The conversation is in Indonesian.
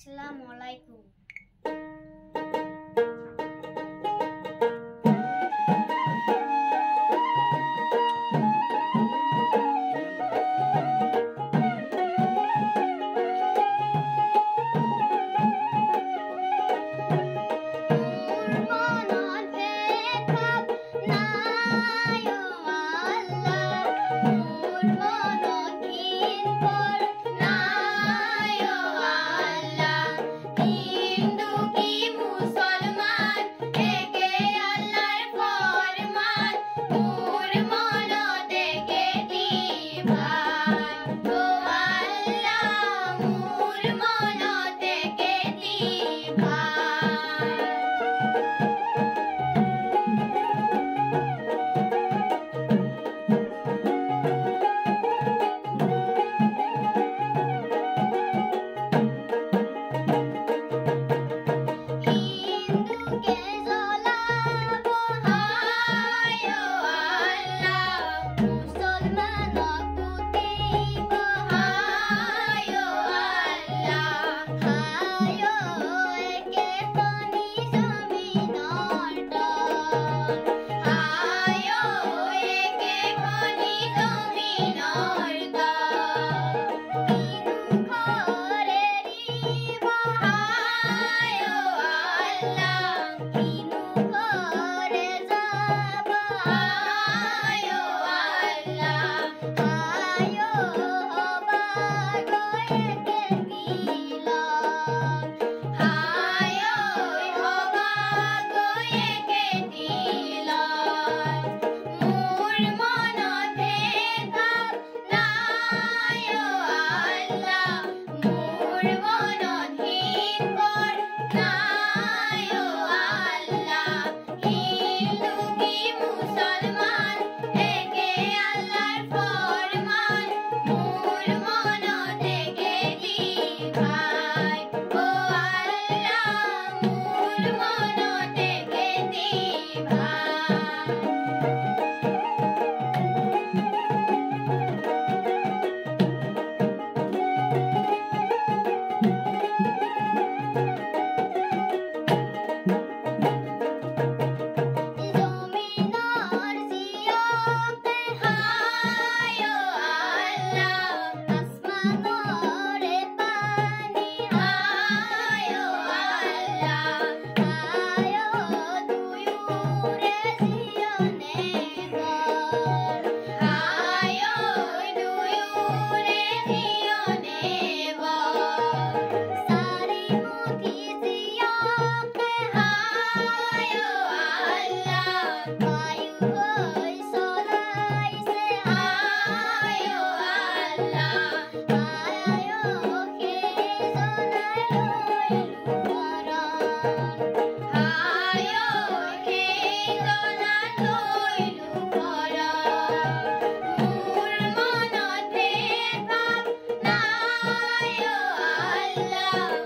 আসসালামু আলাইকুম love.